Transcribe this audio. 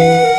Thank you.